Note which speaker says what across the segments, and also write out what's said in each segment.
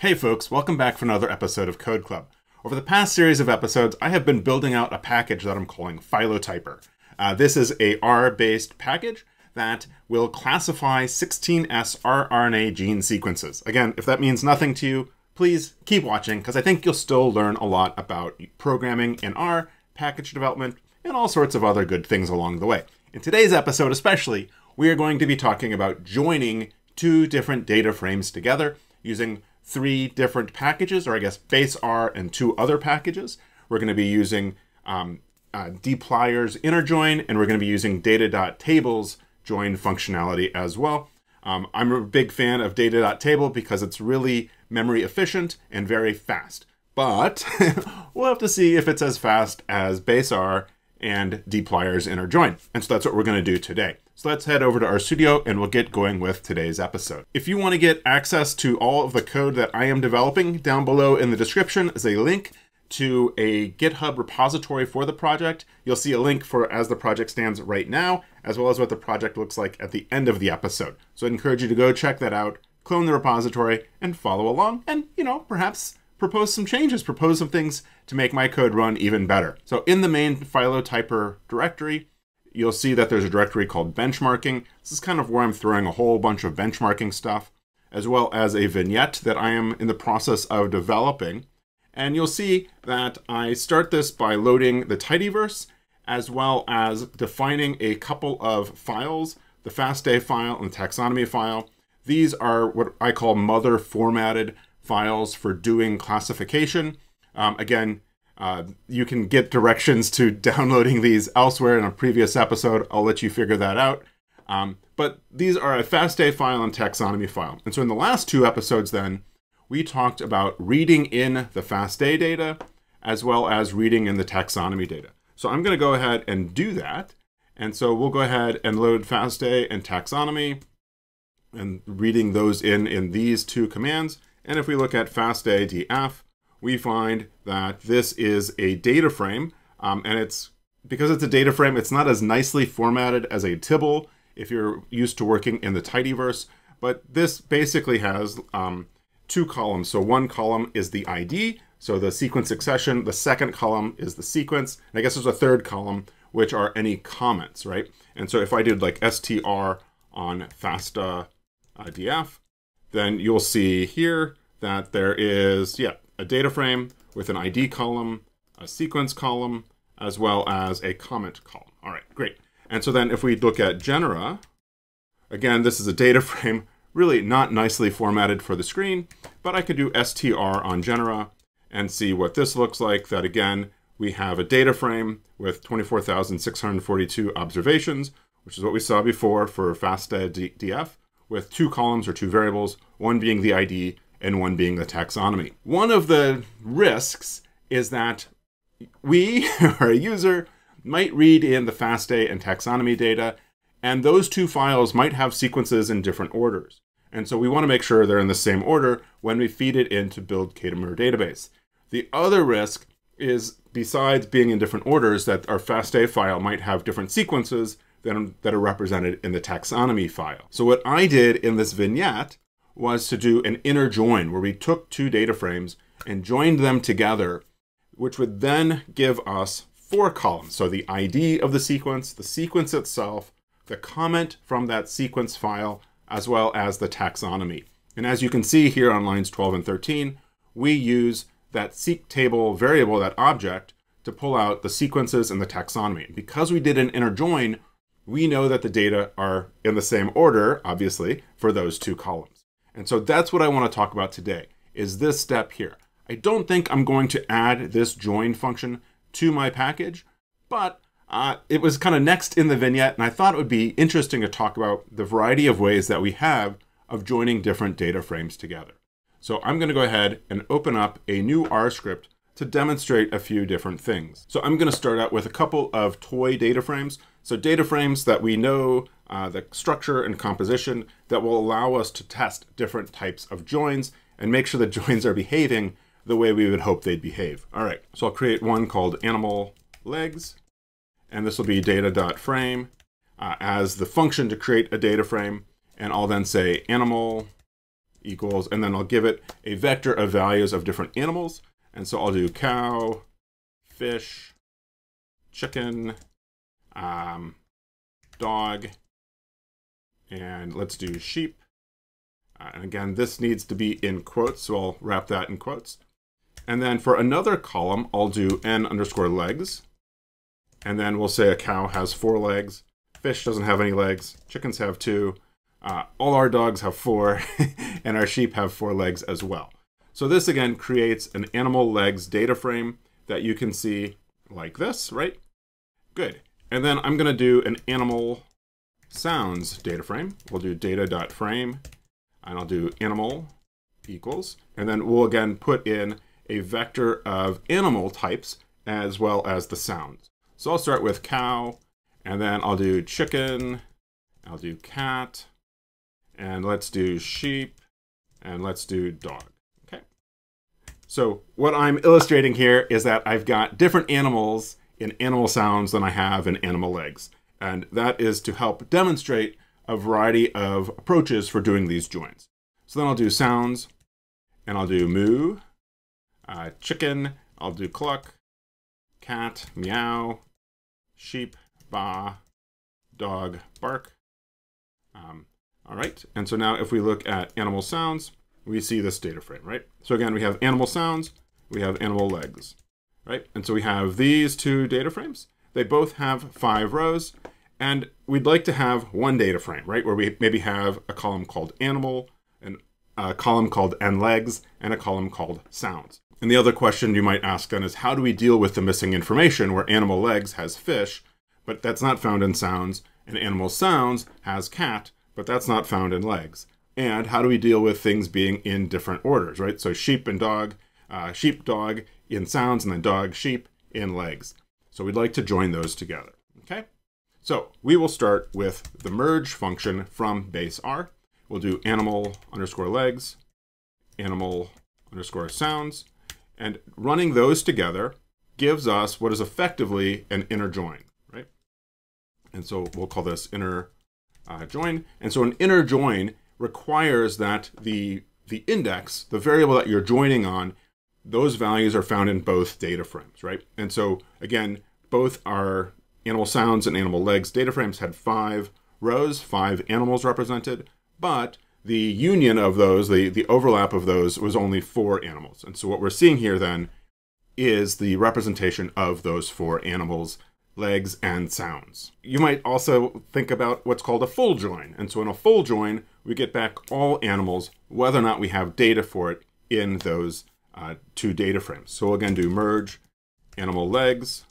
Speaker 1: Hey folks, welcome back for another episode of Code Club. Over the past series of episodes, I have been building out a package that I'm calling phylotypr. Uh, this is a R-based package that will classify 16S rRNA gene sequences. Again, if that means nothing to you, please keep watching because I think you'll still learn a lot about programming in R, package development, and all sorts of other good things along the way. In today's episode especially, we are going to be talking about joining two different data frames together using three different packages, or I guess base R and two other packages. We're going to be using um, uh, dplyr inner join, and we're going to be using data.tables join functionality as well. Um, I'm a big fan of data.table because it's really memory efficient and very fast. But we'll have to see if it's as fast as base R and dplyr's inner join. And so that's what we're going to do today. So let's head over to RStudio and we'll get going with today's episode. If you want to get access to all of the code that I am developing, down below in the description is a link to a GitHub repository for the project. You'll see a link for as the project stands right now, as well as what the project looks like at the end of the episode. So I encourage you to go check that out, clone the repository, and follow along, and, you know, perhaps propose some changes, propose some things to make my code run even better. So in the main phylotypr directory, you'll see that there's a directory called benchmarking. This is kind of where I'm throwing a whole bunch of benchmarking stuff, as well as a vignette that I am in the process of developing. And you'll see that I start this by loading the tidyverse, as well as defining a couple of files, the FASTA file and the taxonomy file. These are what I call mothur formatted files for doing classification. Um, again, uh, you can get directions to downloading these elsewhere in a previous episode. I'll let you figure that out. Um, but these are a FASTA file and taxonomy file. And so in the last two episodes then, we talked about reading in the FASTA data as well as reading in the taxonomy data. So I'm going to go ahead and do that. And so we'll go ahead and load FASTA and taxonomy and reading those in in these two commands. And if we look at FASTA df, we find that this is a data frame, um, and it's because it's a data frame, it's not as nicely formatted as a Tibble if you're used to working in the tidyverse, but this basically has um, two columns. So one column is the ID, so the sequence accession. The second column is the sequence. And I guess there's a third column, which are any comments, right? And so if I did like str on FASTA uh, df, then you'll see here that there is, yeah, a data frame with an ID column, a sequence column, as well as a comment column. All right, great. And so then if we look at genera, again, this is a data frame, really not nicely formatted for the screen, but I could do str on genera and see what this looks like. That again, we have a data frame with 24,642 observations, which is what we saw before for FASTA DF, with two columns or two variables, one being the ID and one being the taxonomy. One of the risks is that we, or a user, might read in the FASTA and taxonomy data, and those two files might have sequences in different orders. And so we want to make sure they're in the same order when we feed it in to build kmer database. The other risk is, besides being in different orders, that our FASTA file might have different sequences than, that are represented in the taxonomy file. So what I did in this vignette was to do an inner join where we took two data frames and joined them together, which would then give us four columns. So the ID of the sequence, the sequence itself, the comment from that sequence file, as well as the taxonomy. And as you can see here on lines 12 and 13, we use that seek table variable, that object, to pull out the sequences and the taxonomy. Because we did an inner join, we know that the data are in the same order, obviously, for those two columns. And so that's what I want to talk about today, is this step here. I don't think I'm going to add this join function to my package, but uh, it was kind of next in the vignette, and I thought it would be interesting to talk about the variety of ways that we have of joining different data frames together. So I'm going to go ahead and open up a new R script to demonstrate a few different things. So I'm going to start out with a couple of toy data frames. So data frames that we know uh, the structure and composition that will allow us to test different types of joins and make sure the joins are behaving the way we would hope they'd behave. All right, so I'll create one called animal legs, and this will be data.frame uh, as the function to create a data frame. And I'll then say animal equals, and then I'll give it a vector of values of different animals. And so I'll do cow, fish, chicken, um, dog, and let's do sheep. Uh, and again, this needs to be in quotes, so I'll wrap that in quotes. And then for another column, I'll do n underscore legs. And then we'll say a cow has four legs, fish doesn't have any legs, chickens have two, uh, all our dogs have four, and our sheep have four legs as well. So this again creates an animal legs data frame that you can see like this, right? Good. And then I'm going to do an animal sounds data frame. We'll do data.frame, and I'll do animal equals, and then we'll again put in a vector of animal types as well as the sounds. So I'll start with cow, and then I'll do chicken, I'll do cat, and let's do sheep, and let's do dog. Okay. So what I'm illustrating here is that I've got different animals in animal sounds than I have in animal legs. And that is to help demonstrate a variety of approaches for doing these joins. So then I'll do sounds, and I'll do moo, uh, chicken, I'll do cluck, cat, meow, sheep, baa, dog, bark. Um, all right, and so now if we look at animal sounds, we see this data frame, right? So again, we have animal sounds, we have animal legs right? And so we have these two data frames. They both have five rows, and we'd like to have one data frame, right? Where we maybe have a column called animal, and a column called n legs, and a column called sounds. And the other question you might ask then is how do we deal with the missing information where animal legs has fish, but that's not found in sounds, and animal sounds has cat, but that's not found in legs? And how do we deal with things being in different orders, right? So sheep and dog, uh, sheep, dog in sounds, and then dog, sheep in legs. So we'd like to join those together, okay? So we will start with the merge function from base R. We'll do animal underscore legs, animal underscore sounds, and running those together gives us what is effectively an inner join, right? And so we'll call this inner uh, join. And so an inner join requires that the, the index, the variable that you're joining on, those values are found in both data frames, right? And so again, both our animal sounds and animal legs data frames had five rows, five animals represented, but the union of those, the, the overlap of those was only four animals. And so what we're seeing here then is the representation of those four animals, legs, and sounds. You might also think about what's called a full join. And so in a full join, we get back all animals, whether or not we have data for it in those uh, two data frames. So we'll again do merge animal legs,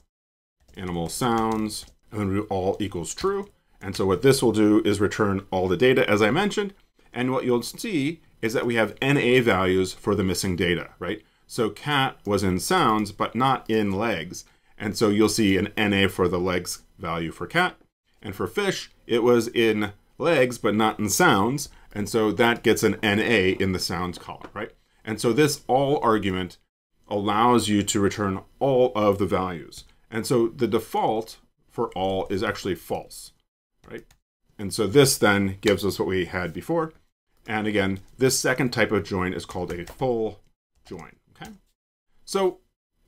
Speaker 1: animal sounds, and then we do all equals true. And so what this will do is return all the data as I mentioned. And what you'll see is that we have NA values for the missing data, right? So cat was in sounds, but not in legs. And so you'll see an NA for the legs value for cat. And for fish, it was in legs, but not in sounds. And so that gets an NA in the sounds column, right? And so this all argument allows you to return all of the values. And so the default for all is actually false, right? And so this then gives us what we had before. And again, this second type of join is called a full join, okay? So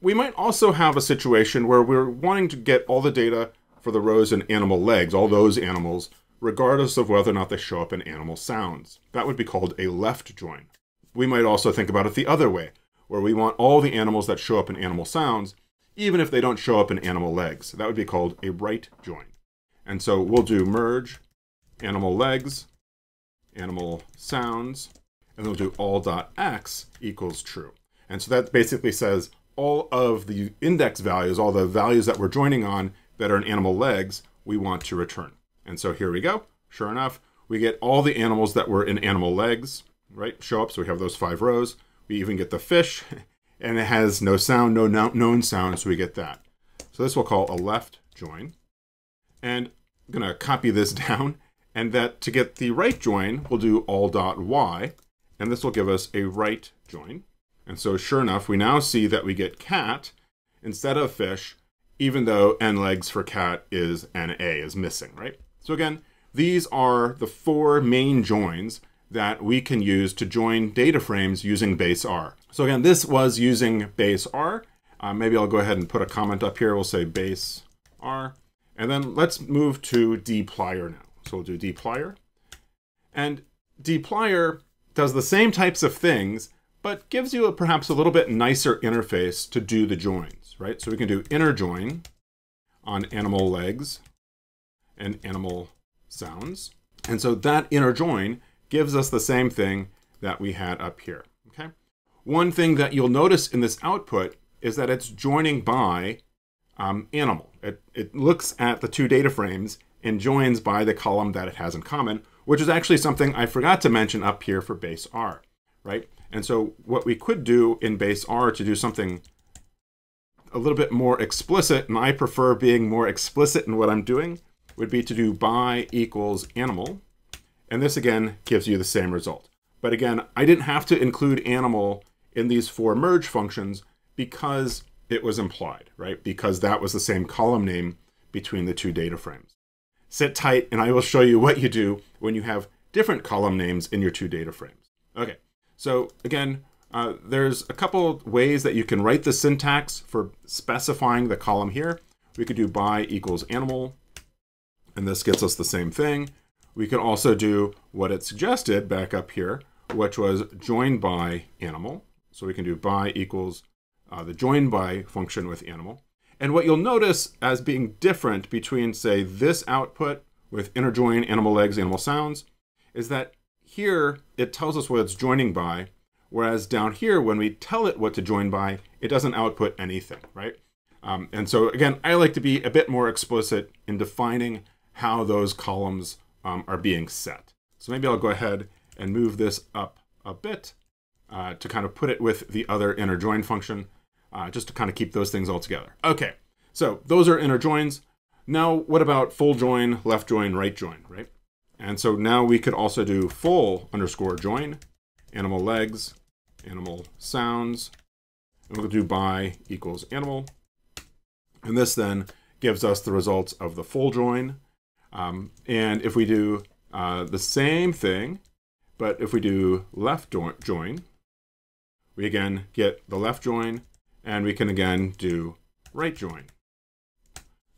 Speaker 1: we might also have a situation where we're wanting to get all the data for the rows in animal legs, all those animals, regardless of whether or not they show up in animal sounds. That would be called a left join we might also think about it the other way, where we want all the animals that show up in animal sounds, even if they don't show up in animal legs. That would be called a right join. And so we'll do merge animal legs, animal sounds, and then we'll do all dot x equals true. And so that basically says all of the index values, all the values that we're joining on that are in animal legs, we want to return. And so here we go. Sure enough, we get all the animals that were in animal legs right, show up. So we have those five rows. We even get the fish, and it has no sound, no known sound, so we get that. So this we'll call a left join. And I'm going to copy this down, and that to get the right join, we'll do all dot y, and this will give us a right join. And so sure enough, we now see that we get cat instead of fish, even though n legs for cat is na, is missing, right? So again, these are the four main joins that we can use to join data frames using base R. So again, this was using base R. Uh, maybe I'll go ahead and put a comment up here. We'll say base R. And then let's move to dplyr now. So we'll do dplyr. And dplyr does the same types of things, but gives you a, perhaps a little bit nicer interface to do the joins, right? So we can do inner join on animal legs and animal sounds. And so that inner join gives us the same thing that we had up here, okay? One thing that you'll notice in this output is that it's joining by um, animal. It, it looks at the two data frames and joins by the column that it has in common, which is actually something I forgot to mention up here for base R, right? And so what we could do in base R to do something a little bit more explicit, and I prefer being more explicit in what I'm doing, would be to do by equals animal. And this again gives you the same result. But again, I didn't have to include animal in these four merge functions because it was implied, right? Because that was the same column name between the two data frames. Sit tight and I will show you what you do when you have different column names in your two data frames. Okay, so again, uh, there's a couple ways that you can write the syntax for specifying the column here. We could do by equals animal, and this gets us the same thing. We can also do what it suggested back up here, which was join by animal. So we can do by equals uh, the join by function with animal. And what you'll notice as being different between, say, this output with inner join, animal legs, animal sounds, is that here it tells us what it's joining by, whereas down here, when we tell it what to join by, it doesn't output anything, right? Um, and so again, I like to be a bit more explicit in defining how those columns um, are being set. So maybe I'll go ahead and move this up a bit uh, to kind of put it with the other inner join function, uh, just to kind of keep those things all together. Okay, so those are inner joins. Now, what about full join, left join, right join, right? And so now we could also do full underscore join, animal legs, animal sounds, and we'll do by equals animal. And this then gives us the results of the full join. Um, and if we do uh, the same thing, but if we do left join, we again get the left join, and we can again do right join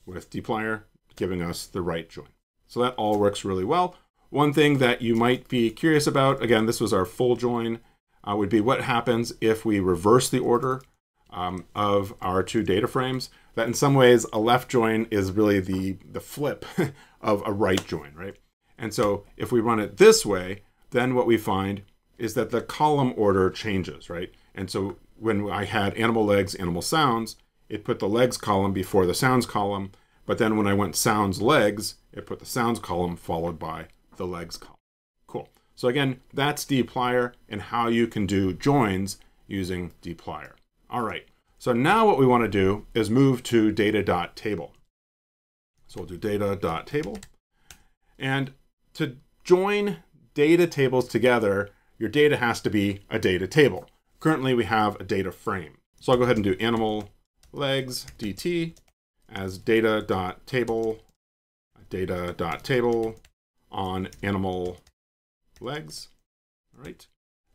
Speaker 1: with dplyr giving us the right join. So that all works really well. One thing that you might be curious about, again, this was our full join, uh, would be what happens if we reverse the order um, of our two data frames. That in some ways, a left join is really the, the flip of a right join, right? And so if we run it this way, then what we find is that the column order changes, right? And so when I had animal legs, animal sounds, it put the legs column before the sounds column. But then when I went sounds legs, it put the sounds column followed by the legs column. Cool. So again, that's dplyr and how you can do joins using dplyr. All right. So now what we want to do is move to data.table. So we'll do data.table. And to join data tables together, your data has to be a data table. Currently, we have a data frame. So I'll go ahead and do animal legs dt as data.table, data.table on animal legs. All right.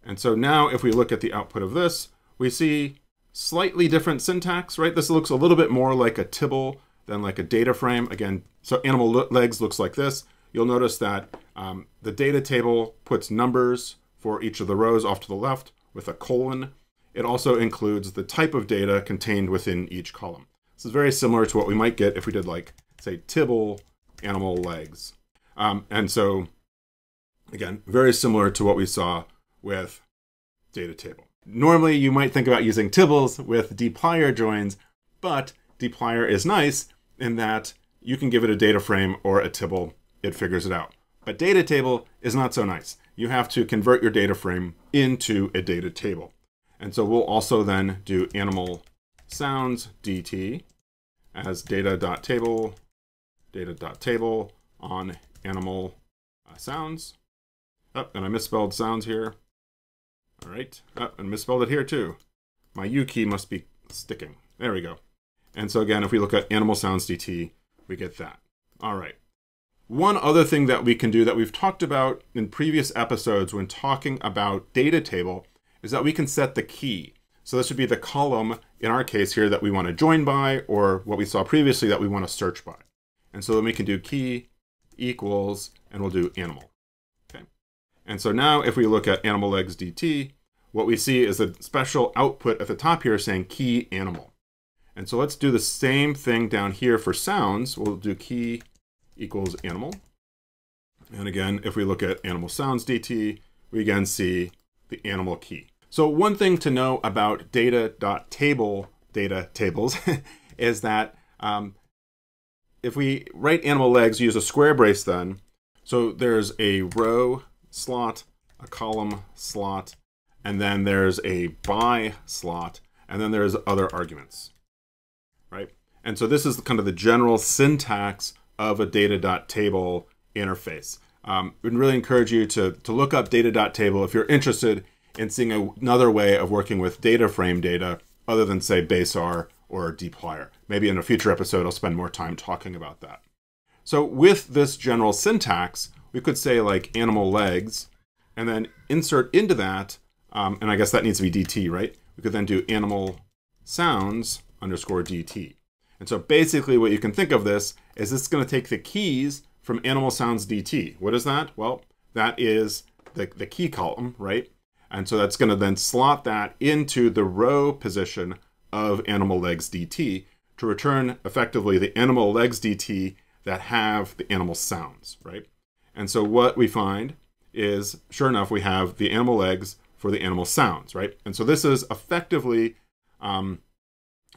Speaker 1: And so now if we look at the output of this, we see slightly different syntax, right? This looks a little bit more like a tibble than like a data frame. Again, so animal legs looks like this. You'll notice that um, the data table puts numbers for each of the rows off to the left with a colon. It also includes the type of data contained within each column. This is very similar to what we might get if we did like, say, tibble animal legs. Um, and so, again, very similar to what we saw with data table. Normally, you might think about using tibbles with dplyr joins, but dplyr is nice in that you can give it a data frame or a tibble, it figures it out. But data table is not so nice. You have to convert your data frame into a data table. And so we'll also then do animal sounds dt as data.table, data.table on animal uh, sounds. Oh, and I misspelled sounds here. All right, oh, and misspelled it here too. My U key must be sticking. There we go. And so again, if we look at animal sounds DT, we get that. All right. one other thing that we can do that we've talked about in previous episodes when talking about data table is that we can set the key. So this would be the column, in our case here, that we want to join by, or what we saw previously that we want to search by. And so then we can do key equals, and we'll do animal. Okay. And so now if we look at animal legs dt, what we see is a special output at the top here saying key animal. And so let's do the same thing down here for sounds. We'll do key equals animal. And again, if we look at animal sounds dt, we again see the animal key. So one thing to know about data.table data tables is that um, if we write animal legs, use a square brace then, so there's a row slot, a column slot, and then there's a by slot, and then there's other arguments, right? And so this is kind of the general syntax of a data.table interface. Um, would really encourage you to, to look up data.table if you're interested in seeing another way of working with data frame data other than, say, BaseR or dplyr. Maybe in a future episode, I'll spend more time talking about that. So with this general syntax, we could say like animal legs, and then insert into that, um, and I guess that needs to be dt, right? We could then do animal sounds underscore dt. And so basically what you can think of this is this is going to take the keys from animal sounds dt. What is that? Well, that is the, the key column, right? And so that's going to then slot that into the row position of animal legs dt to return effectively the animal legs dt that have the animal sounds, right? And so what we find is, sure enough, we have the animal legs for the animal sounds, right? And so this is effectively, um,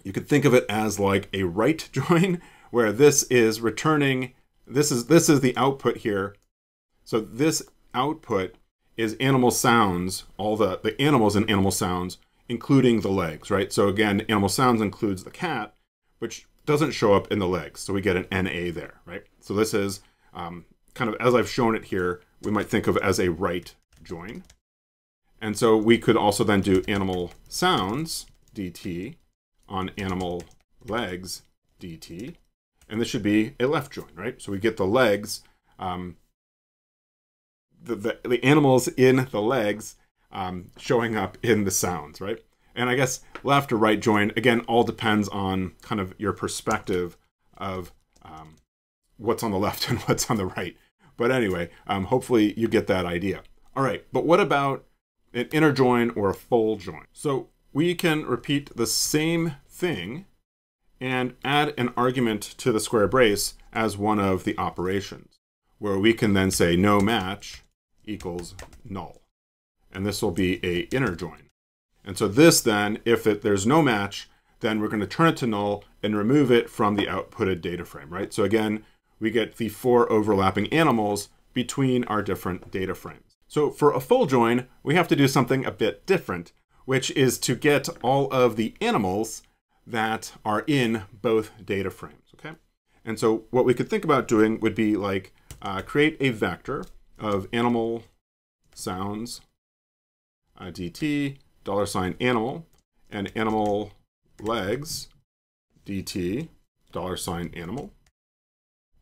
Speaker 1: you could think of it as like a right join, where this is returning, this is this is the output here. So this output is animal sounds, all the, the animals and animal sounds, including the legs, right? So again, animal sounds includes the cat, which doesn't show up in the legs. So we get an NA there, right? So this is um, kind of, as I've shown it here, we might think of as a right join. And so we could also then do animal sounds dt on animal legs dt. And this should be a left join, right? So we get the legs um, the, the, the animals in the legs um, showing up in the sounds, right? And I guess left or right join, again, all depends on kind of your perspective of um, what's on the left and what's on the right. But anyway, um, hopefully you get that idea. All right, but what about an inner join or a full join? So we can repeat the same thing and add an argument to the square brace as one of the operations, where we can then say no match equals null. And this will be a inner join. And so this then, if it, there's no match, then we're going to turn it to null and remove it from the outputted data frame, right? So again, we get the four overlapping animals between our different data frames. So for a full join, we have to do something a bit different, which is to get all of the animals that are in both data frames, okay? And so what we could think about doing would be like uh, create a vector of animal sounds uh, dt dollar sign animal and animal legs dt dollar sign animal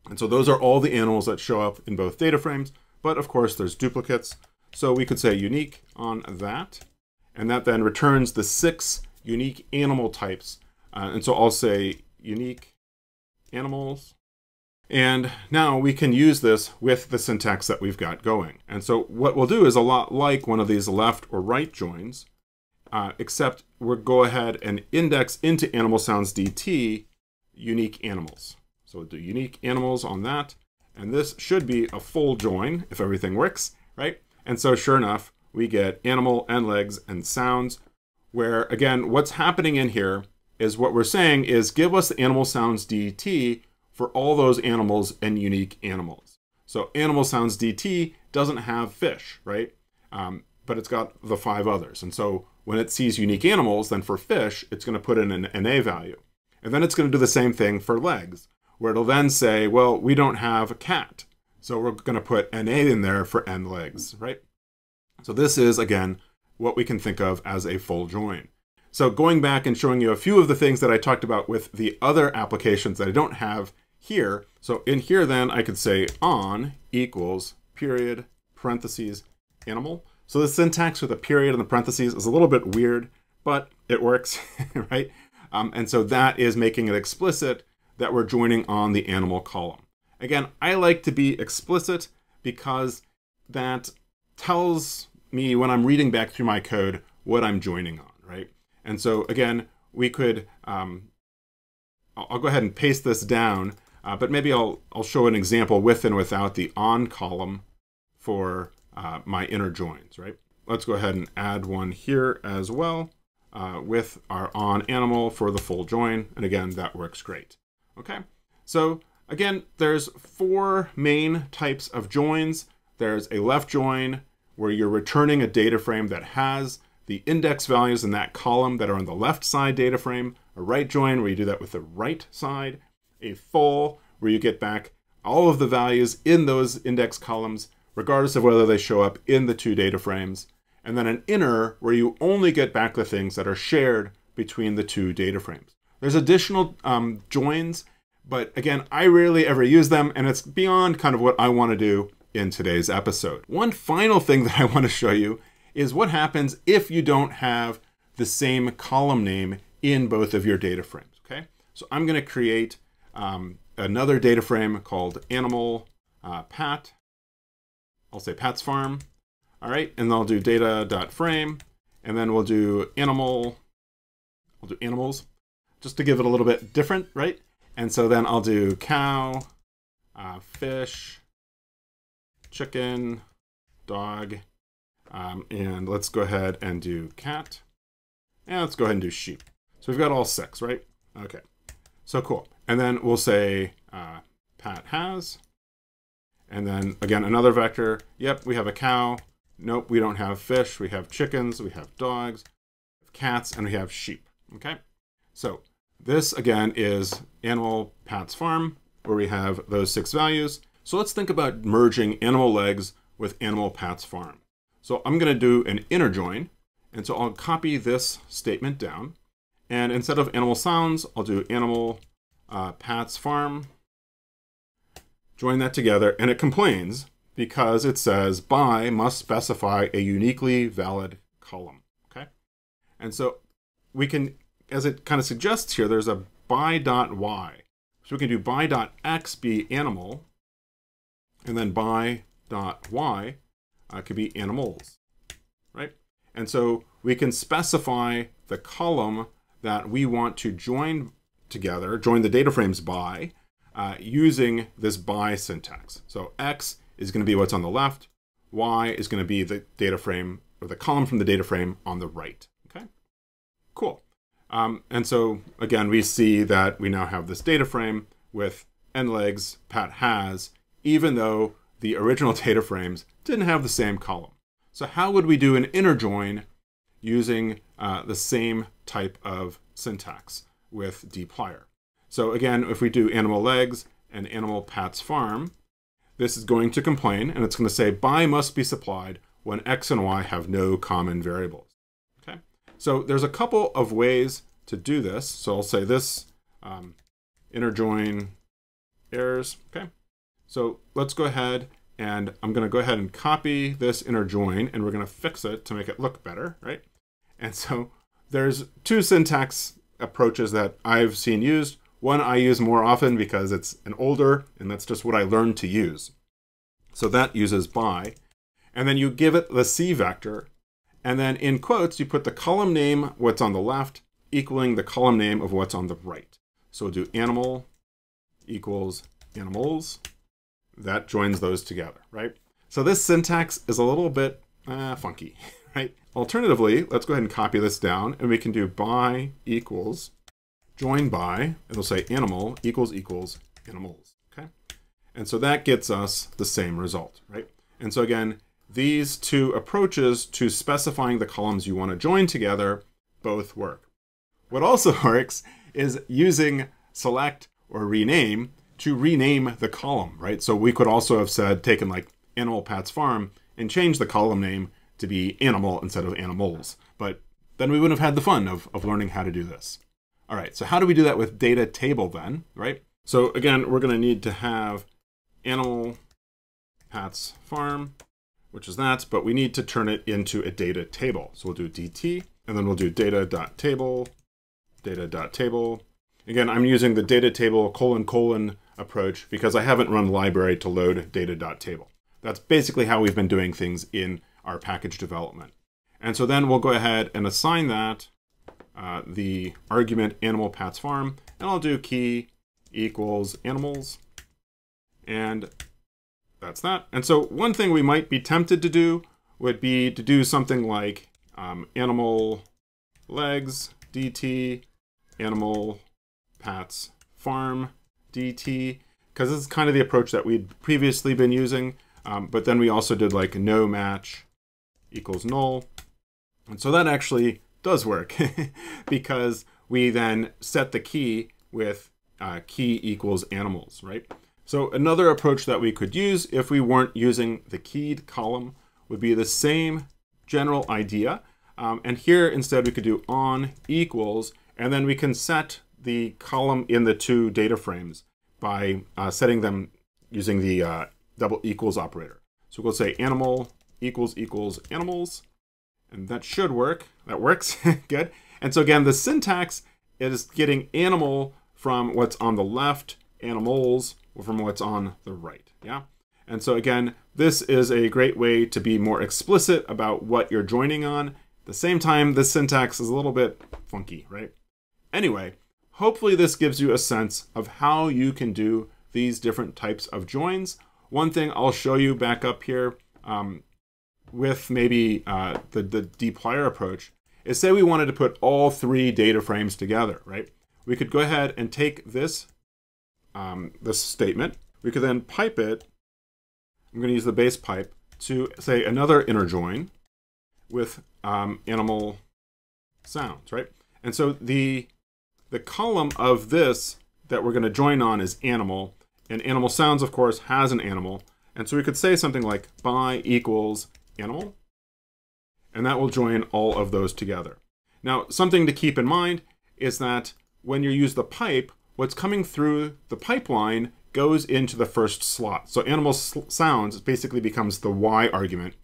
Speaker 1: and so those are all the animals that show up in both data frames but of course there's duplicates so we could say unique on that and that then returns the six unique animal types uh, and so I'll say unique animals and now we can use this with the syntax that we've got going. And so what we'll do is a lot like one of these left or right joins, uh, except we'll go ahead and index into animal sounds DT unique animals. So we'll do unique animals on that. And this should be a full join if everything works, right? And so sure enough, we get animal and legs and sounds where again, what's happening in here is what we're saying is give us the animal sounds DT for all those animals and unique animals. So animal sounds DT doesn't have fish, right? Um, but it's got the five others. And so when it sees unique animals, then for fish, it's going to put in an NA value. And then it's going to do the same thing for legs, where it'll then say, well, we don't have a cat. So we're going to put NA in there for N legs, right? So this is, again, what we can think of as a full join. So going back and showing you a few of the things that I talked about with the other applications that I don't have here. So in here, then I could say on equals period, parentheses, animal. So the syntax with a period and the parentheses is a little bit weird, but it works, right? Um, and so that is making it explicit that we're joining on the animal column. Again, I like to be explicit because that tells me when I'm reading back through my code what I'm joining on? And so again, we could, um, I'll go ahead and paste this down, uh, but maybe I'll, I'll show an example with and without the on column for uh, my inner joins, right? Let's go ahead and add one here as well uh, with our on animal for the full join. And again, that works great. Okay, so again, there's four main types of joins. There's a left join where you're returning a data frame that has the index values in that column that are on the left side data frame, a right join where you do that with the right side, a full where you get back all of the values in those index columns, regardless of whether they show up in the two data frames, and then an inner where you only get back the things that are shared between the two data frames. There's additional um, joins, but again, I rarely ever use them, and it's beyond kind of what I want to do in today's episode. One final thing that I want to show you is what happens if you don't have the same column name in both of your data frames, okay? So I'm going to create um, another data frame called animal uh, pat. I'll say Pat's farm. All right, and I'll do data.frame, and then we'll do animal, we'll do animals, just to give it a little bit different, right? And so then I'll do cow, uh, fish, chicken, dog, um, and let's go ahead and do cat. And let's go ahead and do sheep. So we've got all six, right? Okay. So cool. And then we'll say uh, Pat has. And then again, another vector. Yep, we have a cow. Nope, we don't have fish. We have chickens. We have dogs, cats, and we have sheep. Okay. So this again is animal Pat's farm where we have those six values. So let's think about merging animal legs with animal Pat's farm. So I'm going to do an inner join. And so I'll copy this statement down. And instead of animal sounds, I'll do animal uh, Pat's farm. Join that together. And it complains because it says by must specify a uniquely valid column. Okay. And so we can, as it kind of suggests here, there's a by dot y. So we can do by dot x be animal, and then by dot y uh, could be animals, right? And so we can specify the column that we want to join together, join the data frames by, uh, using this by syntax. So x is going to be what's on the left, y is going to be the data frame or the column from the data frame on the right. Okay, cool. Um, and so again, we see that we now have this data frame with n legs Pat has, even though the original data frames didn't have the same column. So how would we do an inner join using uh, the same type of syntax with dplyr? So again, if we do animal legs and animal Pat's farm, this is going to complain and it's going to say by must be supplied when x and y have no common variables. Okay, so there's a couple of ways to do this. So I'll say this um, inner join errors. Okay, so let's go ahead and I'm going to go ahead and copy this inner join and we're going to fix it to make it look better, right? And so there's two syntax approaches that I've seen used. One I use more often because it's an older and that's just what I learned to use. So that uses by. And then you give it the C vector. And then in quotes, you put the column name, what's on the left, equaling the column name of what's on the right. So we'll do animal equals animals that joins those together, right? So this syntax is a little bit uh, funky, right? Alternatively, let's go ahead and copy this down and we can do by equals join by, and it'll say animal equals equals animals, okay? And so that gets us the same result, right? And so again, these two approaches to specifying the columns you want to join together both work. What also works is using select or rename to rename the column, right? So we could also have said, taken like Animal Pat's Farm and changed the column name to be animal instead of animals. But then we wouldn't have had the fun of, of learning how to do this. All right, so how do we do that with data table then, right? So again, we're going to need to have animal Pat's farm, which is that, but we need to turn it into a data table. So we'll do dt, and then we'll do data.table, data.table. Again, I'm using the data table colon colon approach because I haven't run library to load data.table. That's basically how we've been doing things in our package development. And so then we'll go ahead and assign that uh, the argument animal Pat's farm, and I'll do key equals animals, and that's that. And so one thing we might be tempted to do would be to do something like um, animal legs dt, animal Pat's farm dt, because this is kind of the approach that we'd previously been using. Um, but then we also did like no match equals null. And so that actually does work because we then set the key with uh, key equals animals, right? So another approach that we could use if we weren't using the keyed column would be the same general idea. Um, and here instead we could do on equals, and then we can set the column in the two data frames by uh, setting them using the uh, double equals operator. So we'll say animal equals equals animals, and that should work. That works, good. And so again, the syntax is getting animal from what's on the left, animals from what's on the right, yeah? And so again, this is a great way to be more explicit about what you're joining on. At the same time, the syntax is a little bit funky, right? Anyway, hopefully this gives you a sense of how you can do these different types of joins. One thing I'll show you back up here um, with maybe uh, the, the dplyr approach is say we wanted to put all three data frames together, right? We could go ahead and take this, um, this statement. We could then pipe it. I'm going to use the base pipe to say another inner join with um, animal sounds, right? And so the the column of this that we're going to join on is animal, and animal sounds, of course, has an animal. And so we could say something like by equals animal, and that will join all of those together. Now, something to keep in mind is that when you use the pipe, what's coming through the pipeline goes into the first slot. So animal sounds basically becomes the Y argument,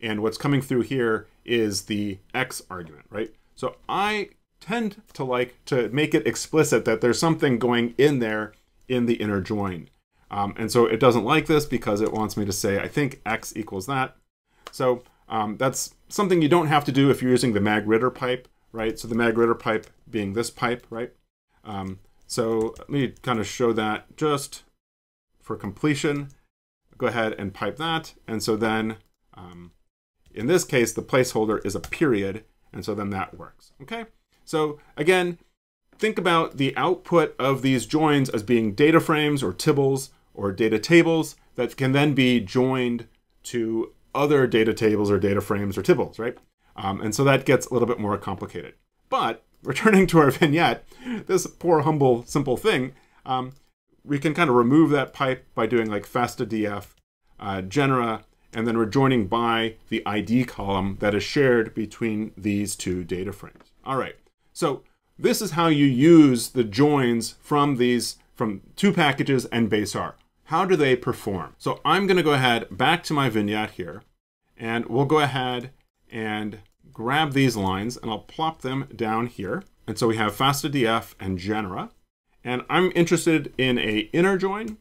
Speaker 1: and what's coming through here is the X argument, right? So I tend to like to make it explicit that there's something going in there in the inner join. Um, and so it doesn't like this because it wants me to say, I think X equals that. So um, that's something you don't have to do if you're using the magrittr pipe, right? So the magrittr pipe being this pipe, right? Um, so let me kind of show that just for completion. Go ahead and pipe that. And so then um, in this case, the placeholder is a period. And so then that works, okay? So again, think about the output of these joins as being data frames or tibbles or data tables that can then be joined to other data tables or data frames or tibbles, right? Um, and so that gets a little bit more complicated. But returning to our vignette, this poor, humble, simple thing, um, we can kind of remove that pipe by doing like fastadf uh, genera, and then we're joining by the ID column that is shared between these two data frames. All right, so this is how you use the joins from these from two packages and base R. How do they perform? So I'm going to go ahead back to my vignette here, and we'll go ahead and grab these lines, and I'll plop them down here. And so we have fastadf and genera. And I'm interested in a inner join.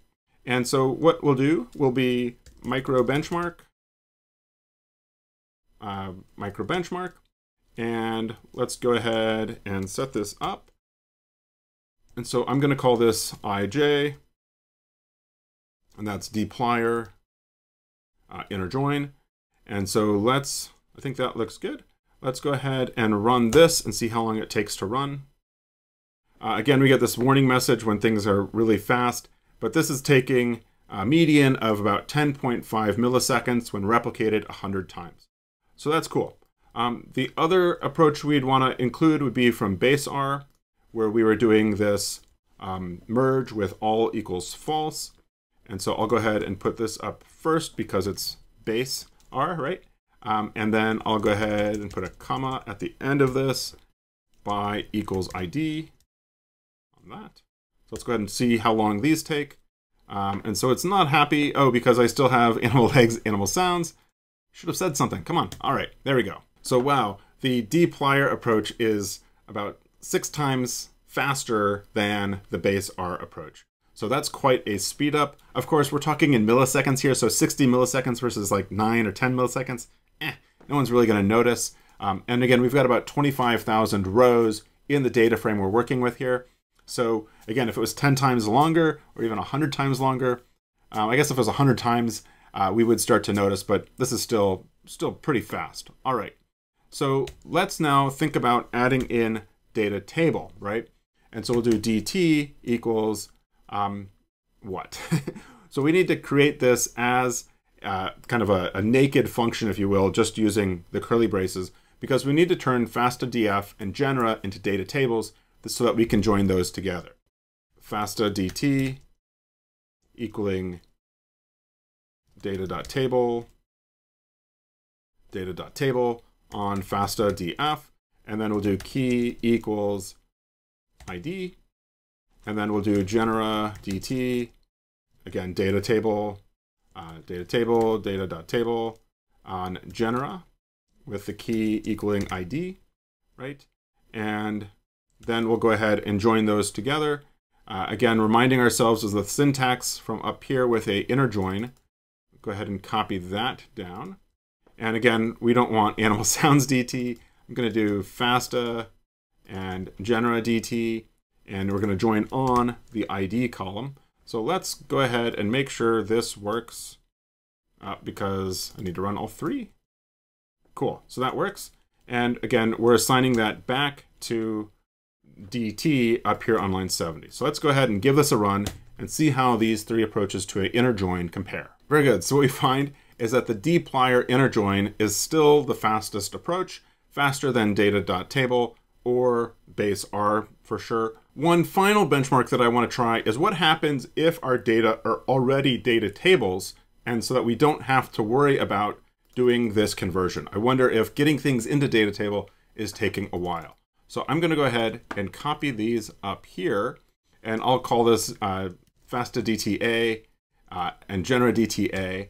Speaker 1: And so what we'll do will be microbenchmark, uh, microbenchmark, and let's go ahead and set this up. And so I'm going to call this ij, and that's dplyr uh, inner join. And so let's, I think that looks good. Let's go ahead and run this and see how long it takes to run. Uh, again, we get this warning message when things are really fast, but this is taking a median of about 10.5 milliseconds when replicated 100 times. So that's cool. Um, the other approach we'd want to include would be from base R, where we were doing this um, merge with all equals false. And so I'll go ahead and put this up first because it's base R, right? Um, and then I'll go ahead and put a comma at the end of this by equals ID on that. So let's go ahead and see how long these take. Um, and so it's not happy. Oh, because I still have animal legs, animal sounds. Should have said something. Come on. All right, there we go. So wow, the dplyr approach is about six times faster than the base R approach. So that's quite a speed up. Of course, we're talking in milliseconds here, so 60 milliseconds versus like 9 or 10 milliseconds. Eh, no one's really going to notice. Um, and again, we've got about 25,000 rows in the data frame we're working with here. So again, if it was 10 times longer or even 100 times longer, um, I guess if it was 100 times, uh, we would start to notice, but this is still still pretty fast. All right. So let's now think about adding in data table, right? And so we'll do dt equals um, what? so we need to create this as uh, kind of a, a, naked function, if you will, just using the curly braces, because we need to turn FASTA df and genera into data tables so that we can join those together. FASTA dt equaling data.table, data.table on FASTA df, and then we'll do key equals ID, and then we'll do genera dt, again, data table, uh, data table, data.table on genera with the key equaling ID, right? And then we'll go ahead and join those together. Uh, again, reminding ourselves of the syntax from up here with a inner join. Go ahead and copy that down. And again, we don't want animal sounds DT. I'm going to do FASTA and genera DT, and we're going to join on the ID column. So let's go ahead and make sure this works uh, because I need to run all three. Cool, so that works. And again, we're assigning that back to dt up here on line 70. So let's go ahead and give this a run and see how these three approaches to an inner join compare. Very good. So what we find is that the dplyr inner join is still the fastest approach, faster than data.table or base R for sure. One final benchmark that I want to try is what happens if our data are already data tables and so that we don't have to worry about doing this conversion. I wonder if getting things into data table is taking a while. So I'm going to go ahead and copy these up here, and I'll call this uh, FASTA DTA uh, and Genera DTA,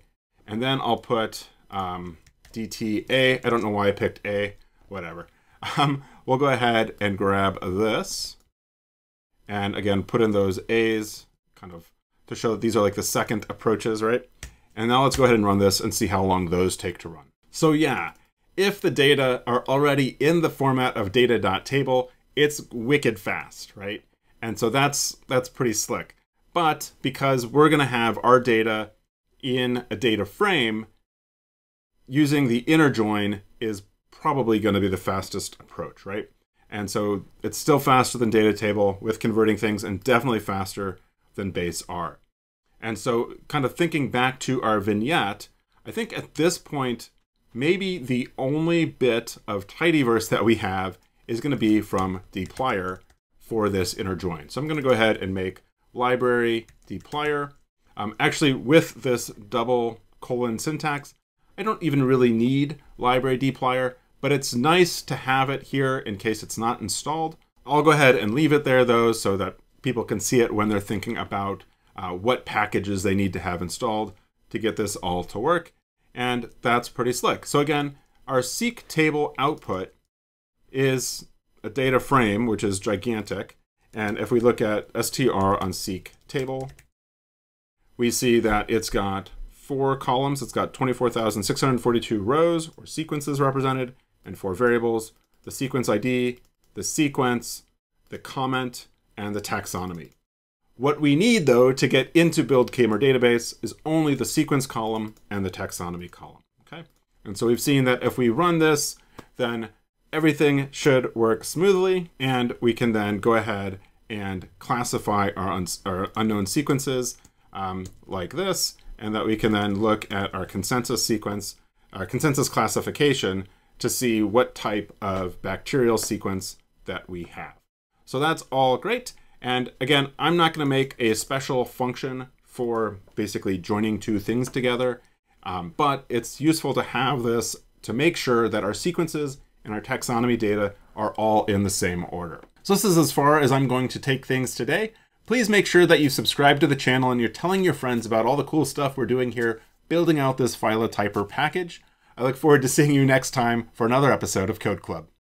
Speaker 1: and then I'll put um, DTA. I don't know why I picked A, whatever. Um, we'll go ahead and grab this, and again, put in those A's, kind of to show that these are like the second approaches, right? And now let's go ahead and run this and see how long those take to run. So yeah, if the data are already in the format of data.table, it's wicked fast, right? And so that's that's pretty slick. But because we're to have our data in a data frame, using the inner join is probably going to be the fastest approach, right? And so it's still faster than data table with converting things and definitely faster than base R. And so kind of thinking back to our vignette, I think at this point, maybe the only bit of tidyverse that we have is going to be from dplyr for this inner join. So I'm going to go ahead and make library dplyr. Um, actually, with this double colon syntax, I don't even really need library dplyr, but it's nice to have it here in case it's not installed. I'll go ahead and leave it there though so that people can see it when they're thinking about uh, what packages they need to have installed to get this all to work and that's pretty slick. So again, our seek table output is a data frame, which is gigantic. And if we look at str on seek table, we see that it's got four columns. It's got 24,642 rows or sequences represented and four variables, the sequence ID, the sequence, the comment, and the taxonomy. What we need, though, to get into build K-mer database is only the sequence column and the taxonomy column, okay? And so we've seen that if we run this, then everything should work smoothly, and we can then go ahead and classify our, un our unknown sequences um, like this, and that we can then look at our consensus sequence, our consensus classification, to see what type of bacterial sequence that we have. So that's all great. And again, I'm not going to make a special function for basically joining two things together, um, but it's useful to have this to make sure that our sequences and our taxonomy data are all in the same order. So this is as far as I'm going to take things today, Please make sure that you subscribe to the channel and you're telling your friends about all the cool stuff we're doing here, building out this phylotypr package. I look forward to seeing you next time for another episode of Code Club.